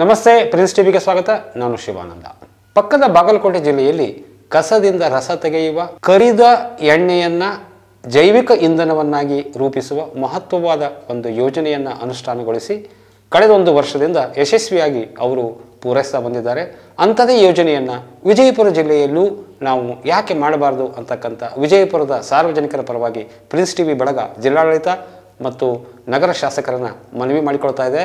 ನಮಸ್ತೆ, ಪ್ರಿನ್ಸ್ ಟಿವಿಗೆ ಸ್ವಾಗತ. ನಾನು ಶಿವಾನಂದ. ಪಕ್ಕದ ಬಾಗಲಕೋಟೆ ಜಿಲ್ಲೆಯಲ್ಲಿ ಕಸದಿಂದ ರಸ ತೆಗೆಯುವ, ಕರಿದ ಎಣ್ಣೆಯನ್ನ ಜೈವಿಕ ಇಂಧನವನ್ನಾಗಿ ರೂಪಿಸುವ ಮಹತ್ವವಾದ ಒಂದು ಯೋಜನೆಯನ್ನು ಅನುಷ್ಠಾನಗೊಳಿಸಿ ಕಳೆದ ಒಂದು ವರ್ಷದಿಂದ ಯಶಸ್ವಿಯಾಗಿ ಅವರು ಪೂರೈಸ್ತಾ ಬಂದಿದ್ದಾರೆ. ಅಂಥದೇ ಯೋಜನೆಯನ್ನು ವಿಜಯಪುರ ಜಿಲ್ಲೆಯಲ್ಲೂ ನಾವು ಯಾಕೆ ಮಾಡಬಾರ್ದು ಅಂತಕ್ಕಂಥ ವಿಜಯಪುರದ ಸಾರ್ವಜನಿಕರ ಪರವಾಗಿ ಪ್ರಿನ್ಸ್ ಟಿವಿ ಬಳಗ ಜಿಲ್ಲಾಡಳಿತ ಮತ್ತು ನಗರ ಶಾಸಕರನ್ನ ಮನವಿ ಮಾಡಿಕೊಳ್ತಾ ಇದೆ.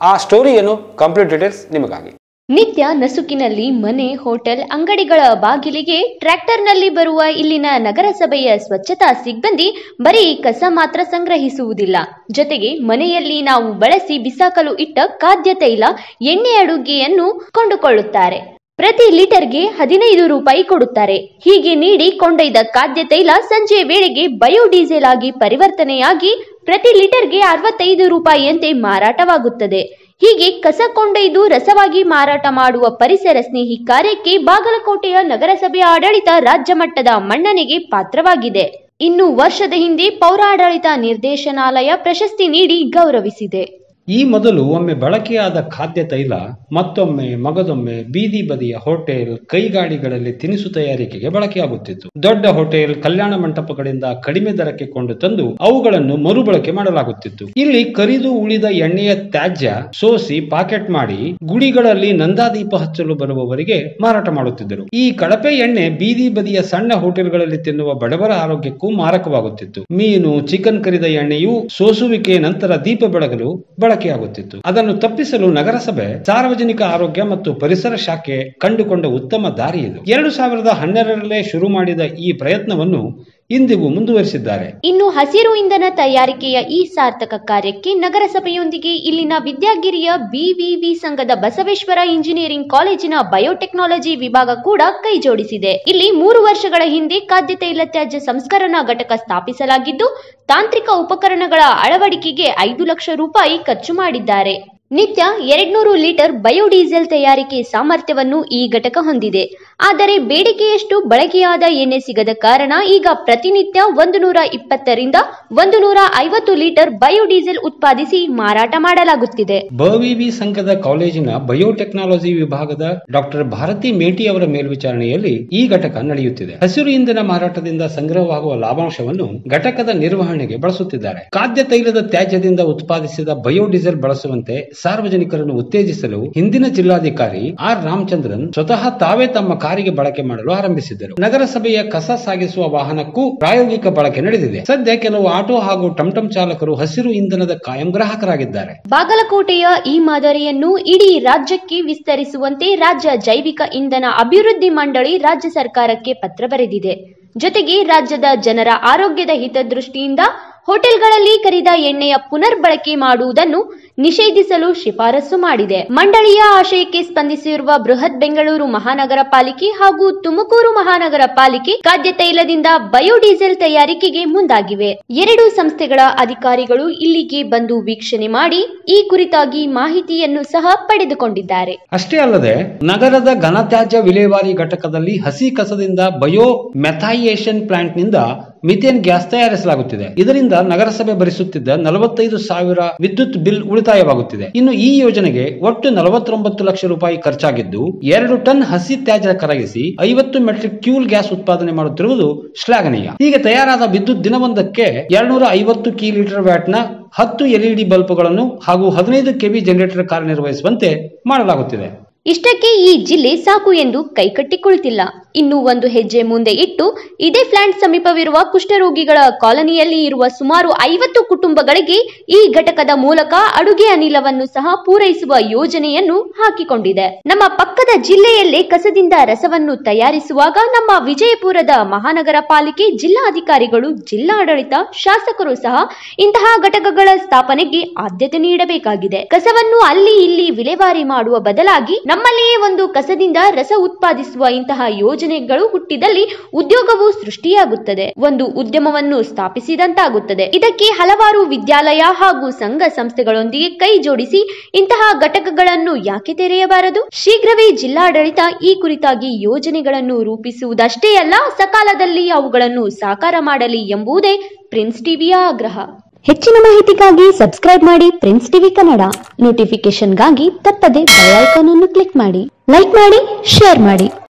ಆ ಸ್ಟೋರಿ ಏನು ಕಂಪ್ಲೀಟ್ ಡೀಟೇಲ್ಸ್ ನಿಮಗಾಗಿ. ನಿತ್ಯ ನಸುಕಿನಲ್ಲಿ ಮನೆ, ಹೋಟೆಲ್, ಅಂಗಡಿಗಳ ಬಾಗಿಲಿಗೆ ಟ್ರ್ಯಾಕ್ಟರ್ನಲ್ಲಿ ಬರುವ ಇಲ್ಲಿನ ನಗರಸಭೆಯ ಸ್ವಚ್ಛತಾ ಸಿಬ್ಬಂದಿ ಬರೀ ಕಸ ಮಾತ್ರ ಸಂಗ್ರಹಿಸುವುದಿಲ್ಲ. ಜೊತೆಗೆ ಮನೆಯಲ್ಲಿ ನಾವು ಬಳಸಿ ಬಿಸಾಕಲು ಇಟ್ಟ ಖಾದ್ಯ ತೈಲ, ಎಣ್ಣೆ ಅಡುಗೆಯನ್ನು ಕೊಂಡುಕೊಳ್ಳುತ್ತಾರೆ. ಪ್ರತಿ ಲೀಟರ್ಗೆ ಹದಿನೈದು ರೂಪಾಯಿ ಕೊಡುತ್ತಾರೆ. ಹೀಗೆ ನೀಡಿ ಕೊಂಡೊಯ್ದ ಖಾದ್ಯ ತೈಲ ಸಂಜೆ ವೇಳೆಗೆ ಬಯೋಡೀಸೆಲ್ ಆಗಿ ಪರಿವರ್ತನೆಯಾಗಿ ಪ್ರತಿ ಲೀಟರ್ಗೆ ಅರವತ್ತೈದು ರೂಪಾಯಿಯಂತೆ ಮಾರಾಟವಾಗುತ್ತದೆ. ಹೀಗೆ ಕಸ ಕೊಂಡೊಯ್ದು ರಸವಾಗಿ ಮಾರಾಟ ಮಾಡುವ ಪರಿಸರ ಸ್ನೇಹಿ ಕಾರ್ಯಕ್ಕೆ ಬಾಗಲಕೋಟೆಯ ನಗರಸಭೆ ಆಡಳಿತ ರಾಜ್ಯ ಮಟ್ಟದ ಮನ್ನಣೆಗೆ ಪಾತ್ರವಾಗಿದೆ. ಇನ್ನು ವರ್ಷದ ಹಿಂದೆ ಪೌರಾಡಳಿತ ನಿರ್ದೇಶನಾಲಯ ಪ್ರಶಸ್ತಿ ನೀಡಿ ಗೌರವಿಸಿದೆ. ಈ ಮೊದಲು ಒಮ್ಮೆ ಬಳಕೆಯಾದ ಖಾದ್ಯ ತೈಲ, ಮತ್ತೊಮ್ಮೆ ಮಗದೊಮ್ಮೆ ಬೀದಿ ಬದಿಯ ಹೋಟೆಲ್ ಕೈಗಾಡಿಗಳಲ್ಲಿ ತಿನಿಸು ತಯಾರಿಕೆಗೆ ಬಳಕೆಯಾಗುತ್ತಿತ್ತು. ದೊಡ್ಡ ಹೋಟೆಲ್ ಕಲ್ಯಾಣ ಮಂಟಪಗಳಿಂದ ಕಡಿಮೆ ದರಕ್ಕೆ ಕೊಂಡು ತಂದು ಅವುಗಳನ್ನು ಮರುಬಳಕೆ ಮಾಡಲಾಗುತ್ತಿತ್ತು. ಇಲ್ಲಿ ಕರಿದು ಉಳಿದ ಎಣ್ಣೆಯ ತ್ಯಾಜ್ಯ ಸೋಸಿ ಪಾಕೆಟ್ ಮಾಡಿ ಗುಡಿಗಳಲ್ಲಿ ನಂದಾದೀಪ ಹಚ್ಚಲು ಬರುವವರಿಗೆ ಮಾರಾಟ ಮಾಡುತ್ತಿದ್ದರು. ಈ ಕಳಪೆ ಎಣ್ಣೆ ಬೀದಿ ಬದಿಯ ಸಣ್ಣ ಹೋಟೆಲ್ಗಳಲ್ಲಿ ತಿನ್ನುವ ಬಡವರ ಆರೋಗ್ಯಕ್ಕೂ ಮಾರಕವಾಗುತ್ತಿತ್ತು. ಮೀನು, ಚಿಕನ್ ಕರಿದ ಎಣ್ಣೆಯು ಸೋಸುವಿಕೆ ನಂತರ ದೀಪ ಬೆಳಗಲು ಬಳಕೆಯಾಗುತ್ತಿತ್ತು ಅದನ್ನು ತಪ್ಪಿಸಲು ನಗರಸಭೆ, ಸಾರ್ವಜನಿಕ ಆರೋಗ್ಯ ಮತ್ತು ಪರಿಸರ ಶಾಖೆ ಕಂಡುಕೊಂಡ ಉತ್ತಮ ದಾರಿ ಇದು. ಎರಡು ಸಾವಿರದ ಹನ್ನೆರಡರಲ್ಲೇ ಶುರು ಮಾಡಿದ ಈ ಪ್ರಯತ್ನವನ್ನು ಇಂದಿಗೂ ಮುಂದುವರಿಸಿದ್ದಾರೆ. ಇನ್ನು ಹಸಿರು ಇಂಧನ ತಯಾರಿಕೆಯ ಈ ಸಾರ್ಥಕ ಕಾರ್ಯಕ್ಕೆ ನಗರಸಭೆಯೊಂದಿಗೆ ಇಲ್ಲಿನ ವಿದ್ಯಾಗಿರಿಯ ಬಿವಿವಿ ಸಂಘದ ಬಸವೇಶ್ವರ ಇಂಜಿನಿಯರಿಂಗ್ ಕಾಲೇಜಿನ ಬಯೋಟೆಕ್ನಾಲಜಿ ವಿಭಾಗ ಕೂಡ ಕೈಜೋಡಿಸಿದೆ ಇಲ್ಲಿ ಮೂರು ವರ್ಷಗಳ ಹಿಂದೆ ಖಾದ್ಯ ತೈಲ ತ್ಯಾಜ್ಯ ಸಂಸ್ಕರಣಾ ಘಟಕ ಸ್ಥಾಪಿಸಲಾಗಿದ್ದು, ತಾಂತ್ರಿಕ ಉಪಕರಣಗಳ ಅಳವಡಿಕೆಗೆ ಐದು ಲಕ್ಷ ರೂಪಾಯಿ ಖರ್ಚು ಮಾಡಿದ್ದಾರೆ. ನಿತ್ಯ ಎರಡ್ನೂರು ಲೀಟರ್ ಬಯೋಡೀಸೆಲ್ ತಯಾರಿಕೆ ಸಾಮರ್ಥ್ಯವನ್ನು ಈ ಘಟಕ ಹೊಂದಿದೆ. ಆದರೆ ಬೇಡಿಕೆಯಷ್ಟು ಬಳಕೆಯಾದ ಎಣ್ಣೆ ಸಿಗದ ಕಾರಣ ಈಗ ಪ್ರತಿನಿತ್ಯ ಒಂದು ನೂರ ಇಪ್ಪತ್ತರಿಂದ ಒಂದು ನೂರ ಐವತ್ತು ಲೀಟರ್ ಬಯೋಡೀಸೆಲ್ ಉತ್ಪಾದಿಸಿ ಮಾರಾಟ ಮಾಡಲಾಗುತ್ತಿದೆ. ಬವಿವಿ ಸಂಘದ ಕಾಲೇಜಿನ ಬಯೋಟೆಕ್ನಾಲಜಿ ವಿಭಾಗದ ಡಾಕ್ಟರ್ ಭಾರತಿ ಮೇಟಿ ಅವರ ಮೇಲ್ವಿಚಾರಣೆಯಲ್ಲಿ ಈ ಘಟಕ ನಡೆಯುತ್ತಿದೆ. ಹಸಿರು ಇಂಧನ ಮಾರಾಟದಿಂದ ಸಂಗ್ರಹವಾಗುವ ಲಾಭಾಂಶವನ್ನು ಘಟಕದ ನಿರ್ವಹಣೆಗೆ ಬಳಸುತ್ತಿದ್ದಾರೆ. ಖಾದ್ಯ ತೈಲದ ತ್ಯಾಜ್ಯದಿಂದ ಉತ್ಪಾದಿಸಿದ ಬಯೋಡೀಸೆಲ್ ಬಳಸುವಂತೆ ಸಾರ್ವಜನಿಕರನ್ನು ಉತ್ತೇಜಿಸಲು ಹಿಂದಿನ ಜಿಲ್ಲಾಧಿಕಾರಿ ಆರ್ ರಾಮಚಂದ್ರನ್ ಸ್ವತಃ ತಾವೇ ತಮ್ಮ ಕಾರಿಗೆ ಬಳಕೆ ಮಾಡಲು ಆರಂಭಿಸಿದ್ದರು. ನಗರಸಭೆಯ ಕಸ ಸಾಗಿಸುವ ವಾಹನಕ್ಕೂ ಪ್ರಾಯೋಗಿಕ ಬಳಕೆ ನಡೆದಿದೆ. ಸದ್ಯ ಕೆಲವು ಆಟೋ ಹಾಗೂ ಟಂಟಂ ಚಾಲಕರು ಹಸಿರು ಇಂಧನದ ಕಾಯಂ ಗ್ರಾಹಕರಾಗಿದ್ದಾರೆ. ಬಾಗಲಕೋಟೆಯ ಈ ಮಾದರಿಯನ್ನು ಇಡೀ ರಾಜ್ಯಕ್ಕೆ ವಿಸ್ತರಿಸುವಂತೆ ರಾಜ್ಯ ಜೈವಿಕ ಇಂಧನ ಅಭಿವೃದ್ಧಿ ಮಂಡಳಿ ರಾಜ್ಯ ಸರ್ಕಾರಕ್ಕೆ ಪತ್ರ ಬರೆದಿದೆ. ಜೊತೆಗೆ ರಾಜ್ಯದ ಜನರ ಆರೋಗ್ಯದ ಹಿತದೃಷ್ಟಿಯಿಂದ ಹೋಟೆಲ್ಗಳಲ್ಲಿ ಕರಿದ ಎಣ್ಣೆಯ ಪುನರ್ಬಳಕೆ ಮಾಡುವುದನ್ನು ನಿಷೇಧಿಸಲು ಶಿಫಾರಸು ಮಾಡಿದೆ. ಮಂಡಳಿಯ ಆಶಯಕ್ಕೆ ಸ್ಪಂದಿಸಿರುವ ಬೃಹತ್ ಬೆಂಗಳೂರು ಮಹಾನಗರ ಪಾಲಿಕೆ ಹಾಗೂ ತುಮಕೂರು ಮಹಾನಗರ ಪಾಲಿಕೆ ಖಾದ್ಯ ತೈಲದಿಂದ ಬಯೋಡೀಸೆಲ್ ತಯಾರಿಕೆಗೆ ಮುಂದಾಗಿವೆ. ಎರಡು ಸಂಸ್ಥೆಗಳ ಅಧಿಕಾರಿಗಳು ಇಲ್ಲಿಗೆ ಬಂದು ವೀಕ್ಷಣೆ ಮಾಡಿ ಈ ಕುರಿತಾಗಿ ಮಾಹಿತಿಯನ್ನು ಸಹ ಪಡೆದುಕೊಂಡಿದ್ದಾರೆ. ಅಷ್ಟೇ ಅಲ್ಲದೆ, ನಗರದ ಘನತ್ಯಾಜ್ಯ ವಿಲೇವಾರಿ ಘಟಕದಲ್ಲಿ ಹಸಿ ಕಸದಿಂದ ಬಯೋ ಮೆಥಾಯೇಷನ್ ಪ್ಲಾಂಟ್ನಿಂದ ಮಿಥೇನ್ ಗ್ಯಾಸ್ ತಯಾರಿಸಲಾಗುತ್ತಿದೆ. ಇದರಿಂದ ನಗರಸಭೆ ಭರಿಸುತ್ತಿದ್ದ ನಲವತ್ತೈದು ಸಾವಿರ ವಿದ್ಯುತ್ ಬಿಲ್ ಉಳಿತಾಯವಾಗುತ್ತಿದೆ. ಇನ್ನು ಈ ಯೋಜನೆಗೆ ಒಟ್ಟು ನಲವತ್ತೊಂಬತ್ತು ಲಕ್ಷ ರೂಪಾಯಿ ಖರ್ಚಾಗಿದ್ದು, ಎರಡು ಟನ್ ಹಸಿ ತ್ಯಾಜ್ಯ ಕರಗಿಸಿ ಐವತ್ತು ಮೆಟ್ರಿಕ್ ಕ್ಯೂಲ್ ಗ್ಯಾಸ್ ಉತ್ಪಾದನೆ ಮಾಡುತ್ತಿರುವುದು ಶ್ಲಾಘನೀಯ. ಹೀಗೆ ತಯಾರಾದ ವಿದ್ಯುತ್ ದಿನವೊಂದಕ್ಕೆ ಎರಡ್ನೂರ ಐವತ್ತು ಕಿ ಲೀಟರ್ ವ್ಯಾಟ್ನ ಹತ್ತು ಎಲ್ಇಡಿ ಬಲ್ಬ್ಗಳನ್ನು ಹಾಗೂ ಹದಿನೈದು ಕೆವಿ ಜನರೇಟರ್ ಕಾರ್ಯನಿರ್ವಹಿಸುವಂತೆ ಮಾಡಲಾಗುತ್ತಿದೆ. ಇಷ್ಟಕ್ಕೆ ಈ ಜಿಲ್ಲೆ ಸಾಕು ಎಂದು ಕೈಕಟ್ಟಿ ಕುಳಿತಿಲ್ಲ ಇನ್ನು ಒಂದು ಹೆಜ್ಜೆ ಮುಂದೆ ಇಟ್ಟು ಇದೇ ಫ್ಲ್ಯಾಂಟ್ ಸಮೀಪವಿರುವ ಕುಷ್ಠರೋಗಿಗಳ ಕಾಲನಿಯಲ್ಲಿ ಇರುವ ಸುಮಾರು ಐವತ್ತು ಕುಟುಂಬಗಳಿಗೆ ಈ ಘಟಕದ ಮೂಲಕ ಅಡುಗೆ ಅನಿಲವನ್ನು ಸಹ ಪೂರೈಸುವ ಯೋಜನೆಯನ್ನು ಹಾಕಿಕೊಂಡಿದೆ. ನಮ್ಮ ಪಕ್ಕದ ಜಿಲ್ಲೆಯಲ್ಲೇ ಕಸದಿಂದ ರಸವನ್ನು ತಯಾರಿಸುವಾಗ ನಮ್ಮ ವಿಜಯಪುರದ ಮಹಾನಗರ ಪಾಲಿಕೆ ಜಿಲ್ಲಾಧಿಕಾರಿಗಳು, ಜಿಲ್ಲಾಡಳಿತ, ಶಾಸಕರು ಸಹ ಇಂತಹ ಘಟಕಗಳ ಸ್ಥಾಪನೆಗೆ ಆದ್ಯತೆ ನೀಡಬೇಕಾಗಿದೆ. ಕಸವನ್ನು ಅಲ್ಲಿ ಇಲ್ಲಿ ವಿಲೇವಾರಿ ಮಾಡುವ ಬದಲಾಗಿ ನಮ್ಮಲ್ಲಿಯೇ ಒಂದು ಕಸದಿಂದ ರಸ ಉತ್ಪಾದಿಸುವ ಇಂತಹ ಯೋಜನೆಗಳು ಹುಟ್ಟಿದಲ್ಲಿ ಉದ್ಯೋಗವು ಸೃಷ್ಟಿಯಾಗುತ್ತದೆ. ಒಂದು ಉದ್ಯಮವನ್ನು ಸ್ಥಾಪಿಸಿದಂತಾಗುತ್ತದೆ. ಇದಕ್ಕೆ ಹಲವಾರು ವಿದ್ಯಾಲಯ ಹಾಗೂ ಸಂಘ ಸಂಸ್ಥೆಗಳೊಂದಿಗೆ ಕೈ ಜೋಡಿಸಿ ಇಂತಹ ಘಟಕಗಳನ್ನು ಯಾಕೆ ತೆರೆಯಬಾರದು? ಶೀಘ್ರವೇ ಜಿಲ್ಲಾಡಳಿತ ಈ ಕುರಿತಾಗಿ ಯೋಜನೆಗಳನ್ನು ರೂಪಿಸುವುದಷ್ಟೇ ಅಲ್ಲ, ಸಕಾಲದಲ್ಲಿ ಅವುಗಳನ್ನು ಸಾಕಾರ ಮಾಡಲಿ ಎಂಬುದೇ ಪ್ರಿನ್ಸ್ ಟಿವಿಯ ಆಗ್ರಹ. ಹೆಚ್ಚಿನ ಮಾಹಿತಿಗಾಗಿ ಸಬ್ಸ್ಕ್ರೈಬ್ ಮಾಡಿ ಪ್ರಿನ್ಸ್ ಟಿವಿ ಕನ್ನಡ. ನೋಟಿಫಿಕೇಶನ್ಗಾಗಿ ತಪ್ಪದೆ ಬೆಲ್ ಐಕಾನ್ ಅನ್ನು ಕ್ಲಿಕ್ ಮಾಡಿ. ಲೈಕ್ ಮಾಡಿ ಶೇರ್ ಮಾಡಿ.